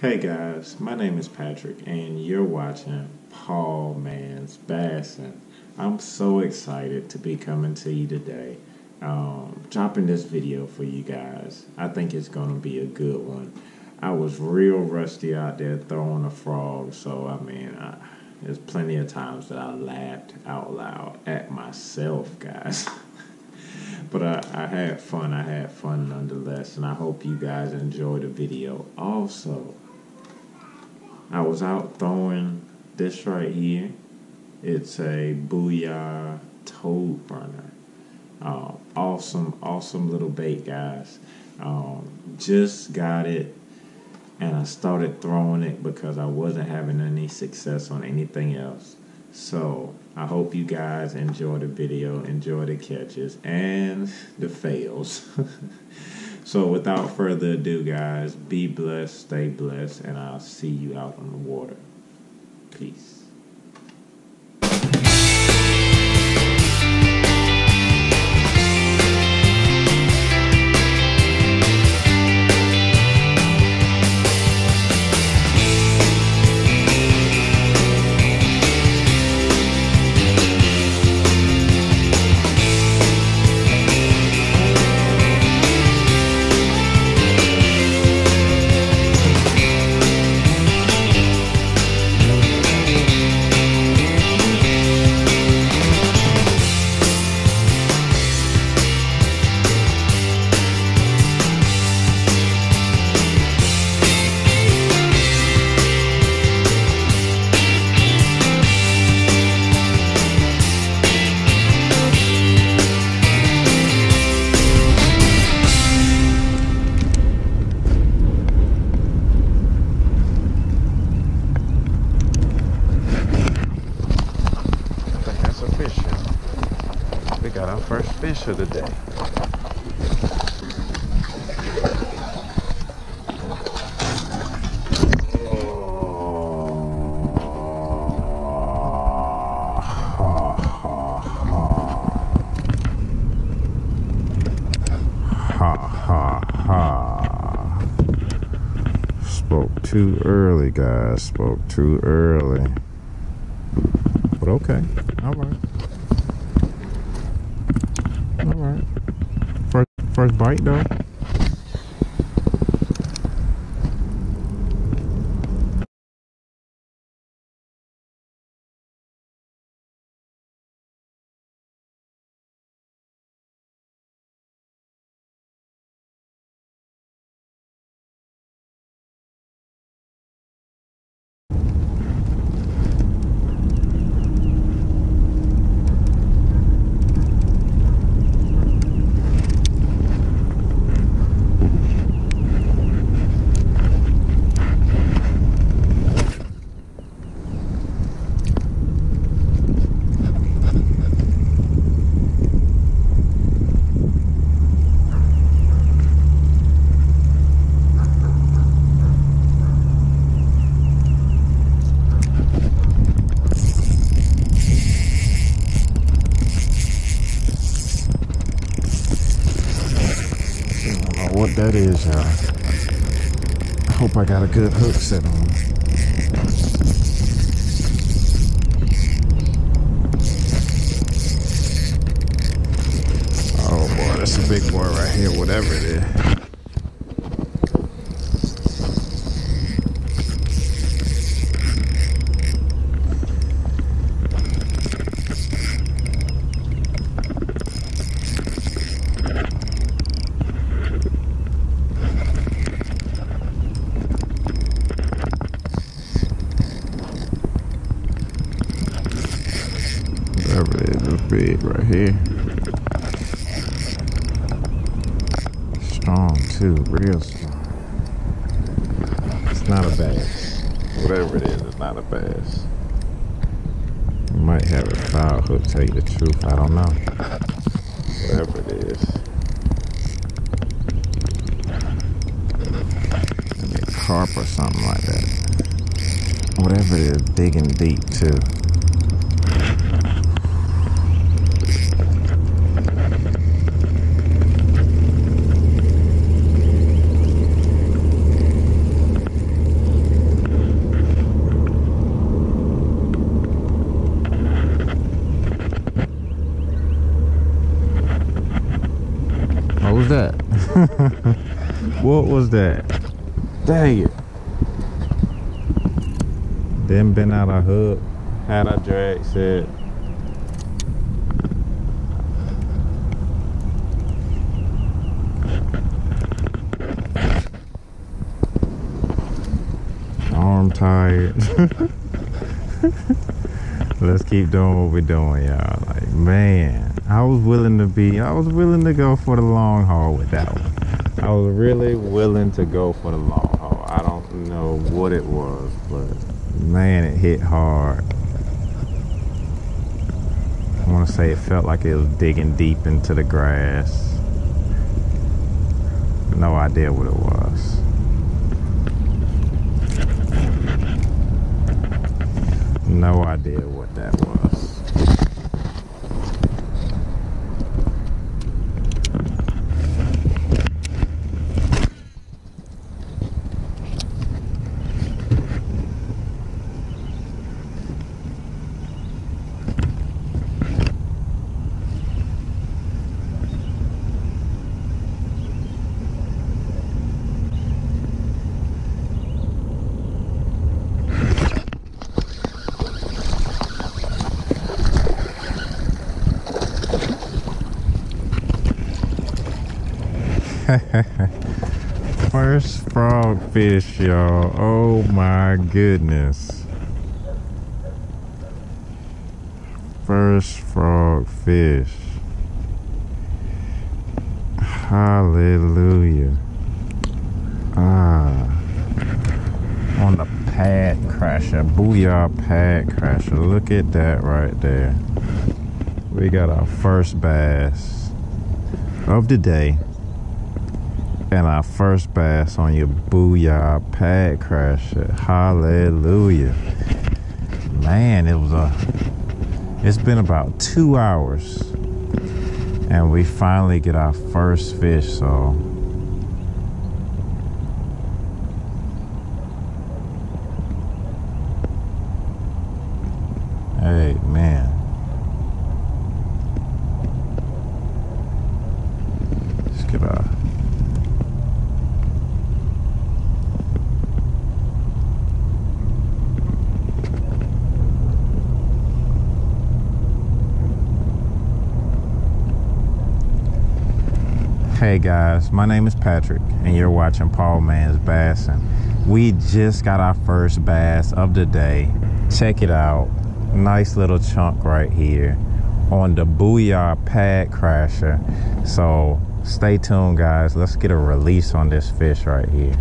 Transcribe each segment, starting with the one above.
Hey guys, my name is Patrick, and you're watching Paw Man's Bassin. I'm so excited to be coming to you today, um, dropping this video for you guys. I think it's gonna be a good one. I was real rusty out there throwing a frog, so I mean, I, there's plenty of times that I laughed out loud at myself, guys. but I, I had fun. I had fun nonetheless, and I hope you guys enjoy the video. Also, I was out throwing this right here. It's a Booyah Toad Runner. Uh, awesome, awesome little bait, guys. Um, just got it and I started throwing it because I wasn't having any success on anything else. So I hope you guys enjoy the video, enjoy the catches and the fails. so without further ado, guys, be blessed, stay blessed, and I'll see you out on the water. Peace. Too early, guys. Spoke too early. But okay. All right. All right. First, first bite though. I that is, y'all. I hope I got a good hook set on. Oh boy, that's a big boy right here, whatever it is. Whatever it is, big right here. Strong too, real strong. It's not a bass. Whatever it is, it's not a bass. You might have a foul hook, tell you the truth, I don't know. Whatever it is. Maybe a carp or something like that. Whatever it is, digging deep too. That? what was that? Dang it. Then been out a hook. Had a drag set. Arm tired. Let's keep doing what we're doing, y'all. Like, man, I was willing to be, I was willing to go for the long haul with that one. I was really willing to go for the long haul. I don't know what it was, but man, it hit hard. I want to say it felt like it was digging deep into the grass. No idea what it was. No idea what that was. First frogfish, y'all. Oh my goodness. First frogfish. Hallelujah. Ah. On the pad crasher. Booyah pad crasher. Look at that right there. We got our first bass of the day and our first bass on your booyah pad crasher. Hallelujah. Man, it was a it's been about two hours and we finally get our first fish, so Hey man. Let's get our Hey guys, my name is Patrick, and you're watching Paw Man's Bassing. We just got our first bass of the day. Check it out. Nice little chunk right here on the Booyah Pad Crasher. So stay tuned, guys. Let's get a release on this fish right here.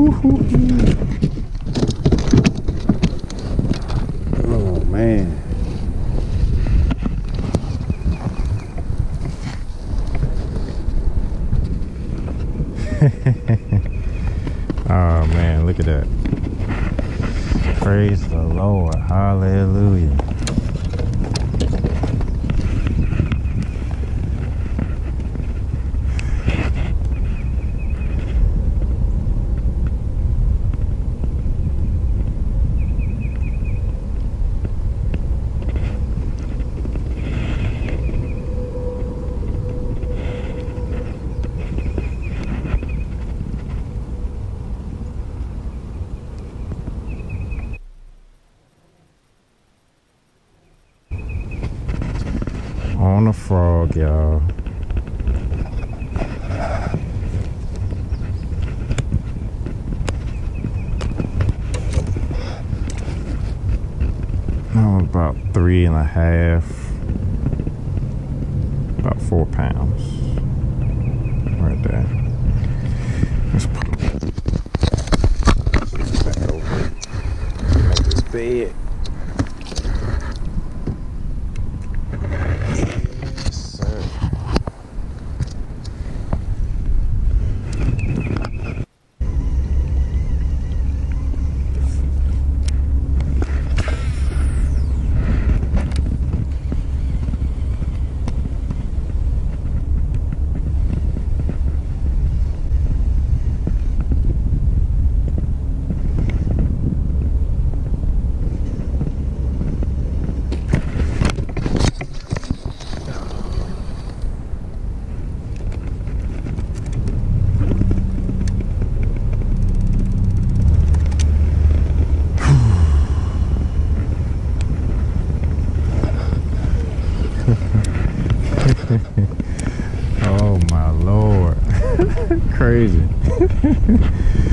Oh man. oh man, look at that. Praise the Lord. Hallelujah. On a frog, y'all. About three and a half, about four pounds, right there. Let's put back over. Make this bed. Yes, sir. Oh my lord. Crazy.